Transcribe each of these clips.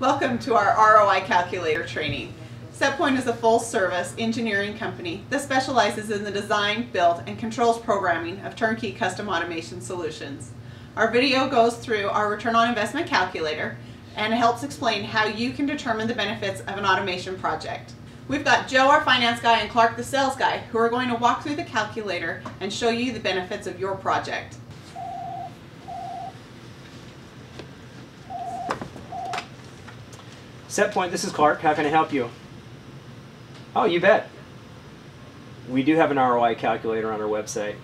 Welcome to our ROI Calculator training. SetPoint is a full-service engineering company that specializes in the design, build, and controls programming of turnkey custom automation solutions. Our video goes through our return on investment calculator and helps explain how you can determine the benefits of an automation project. We've got Joe, our finance guy, and Clark, the sales guy, who are going to walk through the calculator and show you the benefits of your project. SetPoint, this is Clark. How can I help you? Oh, you bet. We do have an ROI calculator on our website.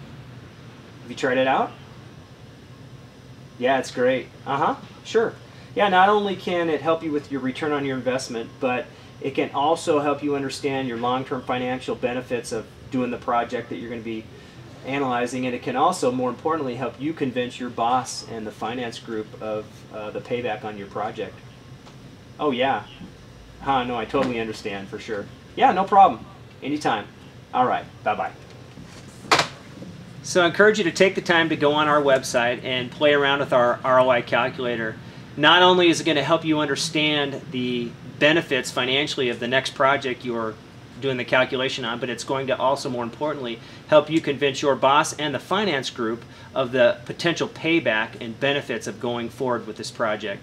Have you tried it out? Yeah, it's great. Uh huh. Sure. Yeah, not only can it help you with your return on your investment, but it can also help you understand your long term financial benefits of doing the project that you're going to be analyzing. And it can also, more importantly, help you convince your boss and the finance group of uh, the payback on your project. Oh, yeah. Huh, no, I totally understand for sure. Yeah, no problem. Anytime. All right. Bye bye. So I encourage you to take the time to go on our website and play around with our ROI calculator. Not only is it going to help you understand the benefits financially of the next project you're doing the calculation on, but it's going to also, more importantly, help you convince your boss and the finance group of the potential payback and benefits of going forward with this project.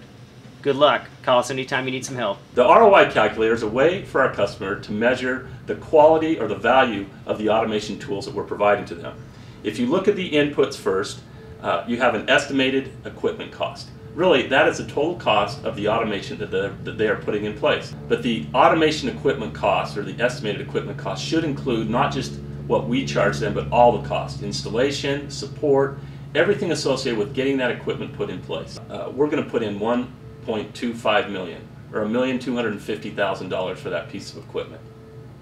Good luck. Call us anytime you need some help. The ROI calculator is a way for our customer to measure the quality or the value of the automation tools that we're providing to them. If you look at the inputs first, uh, you have an estimated equipment cost. Really, that is the total cost of the automation that, the, that they are putting in place. But the automation equipment cost or the estimated equipment cost should include not just what we charge them, but all the costs installation, support, everything associated with getting that equipment put in place. Uh, we're going to put in one 1.25 million or a million two hundred and fifty thousand dollars for that piece of equipment.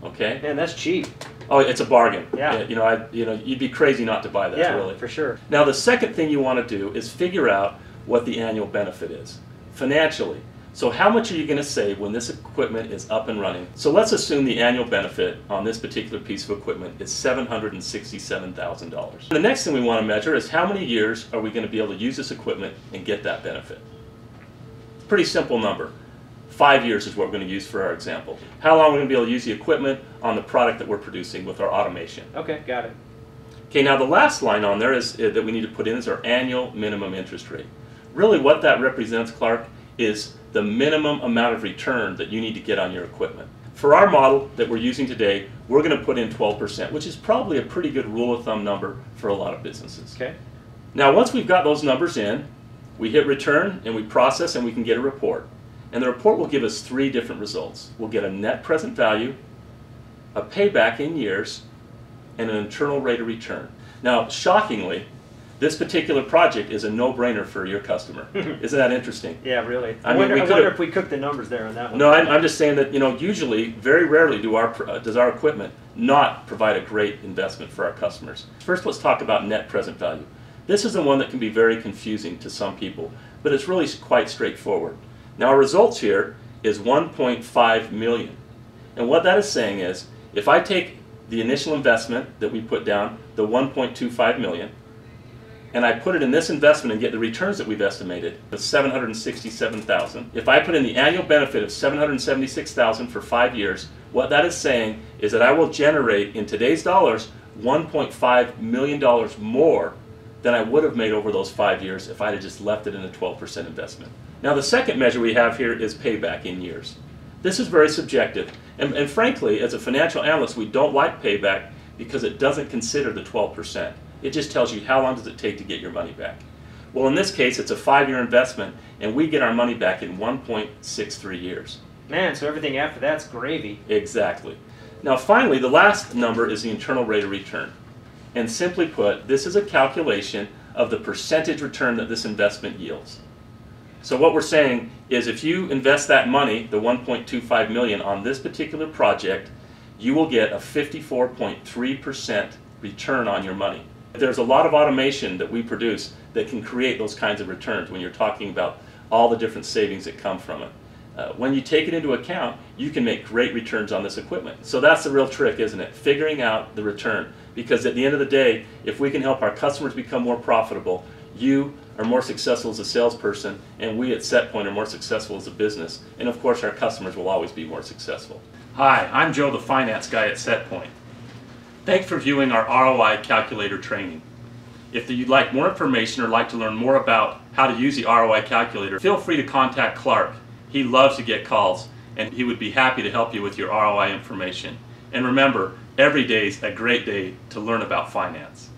Okay? Man, that's cheap. Oh, it's a bargain. Yeah. You know, I you know, you'd be crazy not to buy that yeah, really. for sure. Now the second thing you want to do is figure out what the annual benefit is financially. So how much are you going to save when this equipment is up and running? So let's assume the annual benefit on this particular piece of equipment is $767,000. The next thing we want to measure is how many years are we going to be able to use this equipment and get that benefit? Pretty simple number. Five years is what we're going to use for our example. How long are we going to be able to use the equipment on the product that we're producing with our automation? Okay, got it. Okay, now the last line on there is uh, that we need to put in is our annual minimum interest rate. Really what that represents, Clark, is the minimum amount of return that you need to get on your equipment. For our model that we're using today, we're going to put in 12%, which is probably a pretty good rule of thumb number for a lot of businesses. Okay. Now once we've got those numbers in, we hit return and we process and we can get a report. And the report will give us three different results. We'll get a net present value, a payback in years, and an internal rate of return. Now, shockingly, this particular project is a no-brainer for your customer. Isn't that interesting? Yeah, really. I I, mean, wonder, we I wonder if we cooked the numbers there on that one. No, I'm, I'm just saying that you know usually, very rarely do our uh, does our equipment not provide a great investment for our customers. First, let's talk about net present value. This is the one that can be very confusing to some people, but it's really quite straightforward. Now, our results here is 1.5 million, and what that is saying is, if I take the initial investment that we put down, the 1.25 million, and I put it in this investment and get the returns that we've estimated of 767,000. If I put in the annual benefit of 776,000 for 5 years, what that is saying is that I will generate in today's dollars 1.5 million dollars more than I would have made over those 5 years if I had just left it in a 12% investment. Now the second measure we have here is payback in years. This is very subjective. And, and frankly, as a financial analyst, we don't like payback because it doesn't consider the 12%. It just tells you how long does it take to get your money back. Well, in this case, it's a five-year investment, and we get our money back in 1.63 years. Man, so everything after that's gravy. Exactly. Now, finally, the last number is the internal rate of return. And simply put, this is a calculation of the percentage return that this investment yields. So what we're saying is if you invest that money, the 1.25 million on this particular project, you will get a 54.3% return on your money. There's a lot of automation that we produce that can create those kinds of returns when you're talking about all the different savings that come from it. Uh, when you take it into account, you can make great returns on this equipment. So that's the real trick, isn't it? Figuring out the return. Because at the end of the day, if we can help our customers become more profitable, you are more successful as a salesperson, and we at SetPoint are more successful as a business. And of course, our customers will always be more successful. Hi, I'm Joe, the finance guy at SetPoint. Thanks for viewing our ROI calculator training. If you'd like more information or like to learn more about how to use the ROI calculator, feel free to contact Clark. He loves to get calls and he would be happy to help you with your ROI information. And remember, every day is a great day to learn about finance.